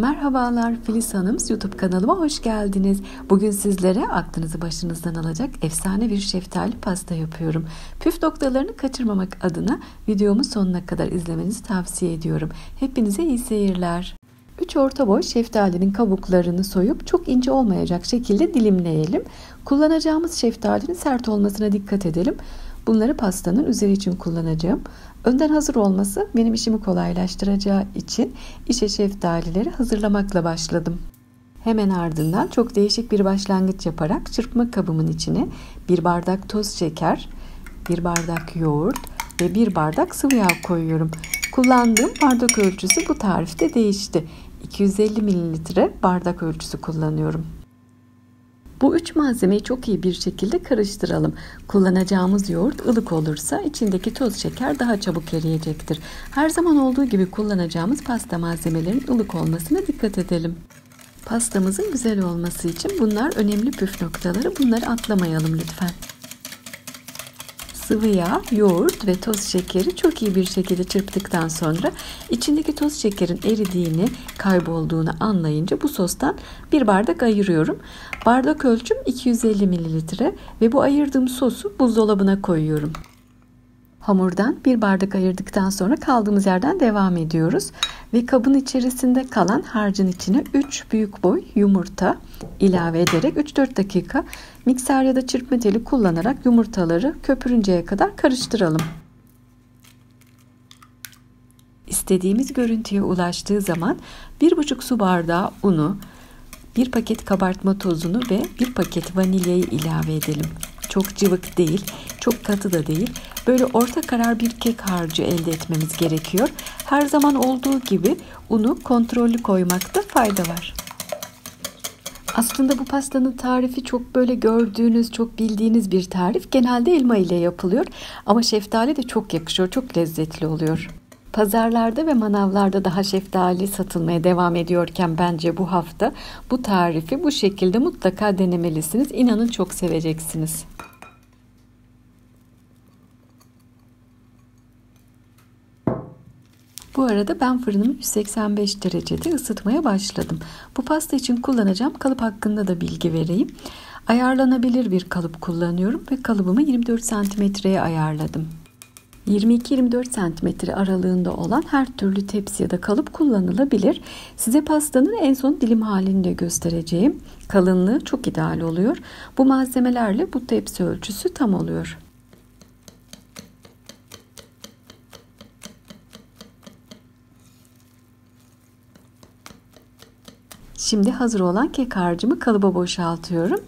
Merhabalar Filiz Hanım YouTube kanalıma hoş geldiniz. Bugün sizlere aklınızı başınızdan alacak efsane bir şeftali pasta yapıyorum. Püf noktalarını kaçırmamak adına videomu sonuna kadar izlemenizi tavsiye ediyorum. Hepinize iyi seyirler. 3 orta boy şeftalinin kabuklarını soyup çok ince olmayacak şekilde dilimleyelim. Kullanacağımız şeftalinin sert olmasına dikkat edelim. Bunları pastanın üzeri için kullanacağım. Önden hazır olması benim işimi kolaylaştıracağı için işe şeftalileri hazırlamakla başladım. Hemen ardından çok değişik bir başlangıç yaparak çırpma kabımın içine bir bardak toz şeker, bir bardak yoğurt ve bir bardak sıvı yağ koyuyorum. Kullandığım bardak ölçüsü bu tarifte değişti. 250 mililitre bardak ölçüsü kullanıyorum. Bu üç malzemeyi çok iyi bir şekilde karıştıralım. Kullanacağımız yoğurt ılık olursa içindeki toz şeker daha çabuk eriyecektir. Her zaman olduğu gibi kullanacağımız pasta malzemelerinin ılık olmasına dikkat edelim. Pastamızın güzel olması için bunlar önemli püf noktaları. Bunları atlamayalım lütfen sıvı yağ, yoğurt ve toz şekeri çok iyi bir şekilde çırptıktan sonra içindeki toz şekerin eridiğini, kaybolduğunu anlayınca bu sostan bir bardak ayırıyorum. Bardak ölçüm 250 mililitre ve bu ayırdığım sosu buzdolabına koyuyorum. Hamurdan bir bardak ayırdıktan sonra kaldığımız yerden devam ediyoruz. Ve kabın içerisinde kalan harcın içine 3 büyük boy yumurta ilave ederek 3-4 dakika mikser ya da çırpma teli kullanarak yumurtaları köpürünceye kadar karıştıralım. İstediğimiz görüntüye ulaştığı zaman 1,5 su bardağı unu, 1 paket kabartma tozunu ve 1 paket vanilyayı ilave edelim. Çok cıvık değil, çok katı da değil. Böyle orta karar bir kek harcı elde etmemiz gerekiyor. Her zaman olduğu gibi unu kontrollü koymakta fayda var. Aslında bu pastanın tarifi çok böyle gördüğünüz, çok bildiğiniz bir tarif. Genelde elma ile yapılıyor ama şeftali de çok yakışıyor, çok lezzetli oluyor. Pazarlarda ve manavlarda daha şeftali satılmaya devam ediyorken bence bu hafta bu tarifi bu şekilde mutlaka denemelisiniz. İnanın çok seveceksiniz. Bu arada ben fırınımı 185 derecede ısıtmaya başladım. Bu pasta için kullanacağım kalıp hakkında da bilgi vereyim. Ayarlanabilir bir kalıp kullanıyorum ve kalıbımı 24 santimetreye ayarladım. 22-24 cm aralığında olan her türlü tepsi ya da kalıp kullanılabilir. Size pastanın en son dilim halini de göstereceğim. Kalınlığı çok ideal oluyor. Bu malzemelerle bu tepsi ölçüsü tam oluyor. Şimdi hazır olan kek harcımı kalıba boşaltıyorum.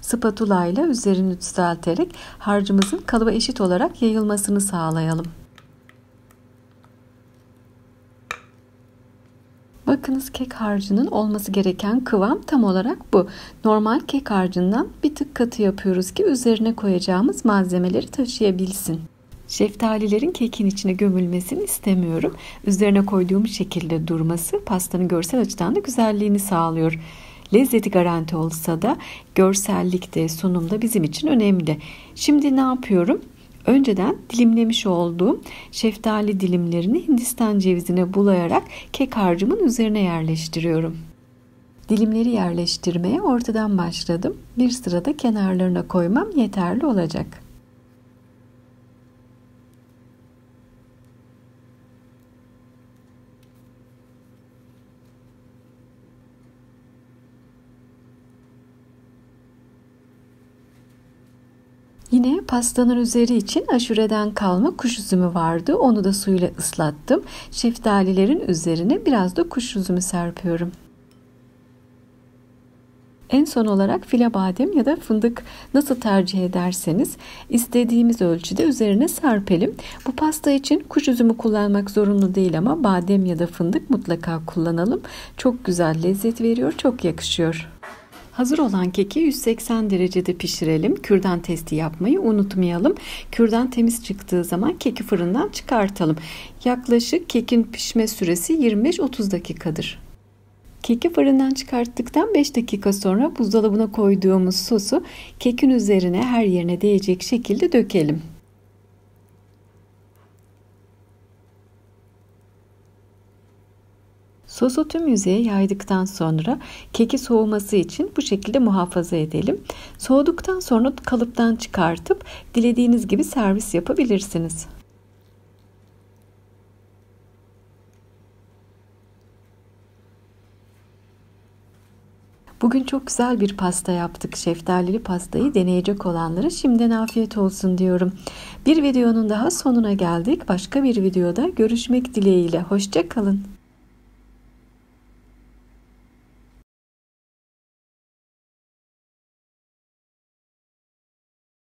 Spatula ile üzerini düzelterek harcımızın kalıba eşit olarak yayılmasını sağlayalım. Bakınız kek harcının olması gereken kıvam tam olarak bu. Normal kek harcından bir tık katı yapıyoruz ki üzerine koyacağımız malzemeleri taşıyabilsin. Şeftalilerin kekin içine gömülmesini istemiyorum. Üzerine koyduğum şekilde durması pastanın görsel açıdan da güzelliğini sağlıyor. Lezzeti garanti olsa da görsellikte, sunumda bizim için önemli. Şimdi ne yapıyorum? Önceden dilimlemiş olduğum şeftali dilimlerini Hindistan cevizine bulayarak kek harcımın üzerine yerleştiriyorum. Dilimleri yerleştirmeye ortadan başladım. Bir sırada kenarlarına koymam yeterli olacak. Yine pastanın üzeri için aşureden kalma kuş üzümü vardı. Onu da suyla ıslattım. Şeftalilerin üzerine biraz da kuş üzümü serpiyorum. En son olarak file badem ya da fındık nasıl tercih ederseniz istediğimiz ölçüde üzerine serpelim. Bu pasta için kuş üzümü kullanmak zorunlu değil ama badem ya da fındık mutlaka kullanalım. Çok güzel lezzet veriyor, çok yakışıyor. Hazır olan keki 180 derecede pişirelim. Kürdan testi yapmayı unutmayalım. Kürdan temiz çıktığı zaman keki fırından çıkartalım. Yaklaşık kekin pişme süresi 25-30 dakikadır. Keki fırından çıkarttıktan 5 dakika sonra buzdolabına koyduğumuz sosu kekin üzerine her yerine değecek şekilde dökelim. Sosu tüm yüzeye yaydıktan sonra keki soğuması için bu şekilde muhafaza edelim. Soğuduktan sonra kalıptan çıkartıp dilediğiniz gibi servis yapabilirsiniz. Bugün çok güzel bir pasta yaptık. Şeftalili pastayı deneyecek olanlara şimdiden afiyet olsun diyorum. Bir videonun daha sonuna geldik. Başka bir videoda görüşmek dileğiyle. Hoşçakalın.